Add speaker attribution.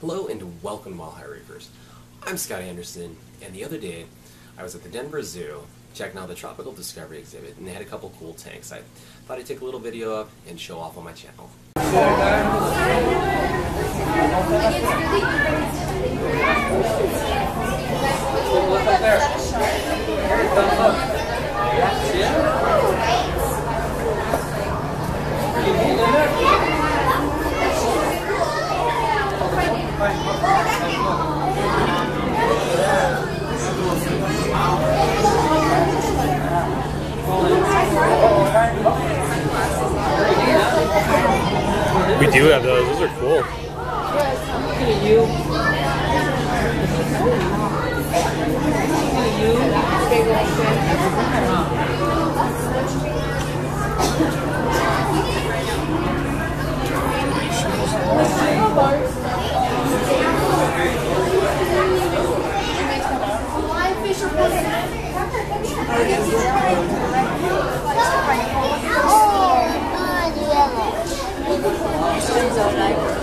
Speaker 1: Hello and welcome to High Reefers. I'm Scott Anderson, and the other day I was at the Denver Zoo checking out the Tropical Discovery exhibit, and they had a couple cool tanks. I thought I'd take a little video up and show off on my channel.
Speaker 2: We do have those. Those are cool.
Speaker 3: Systems of life.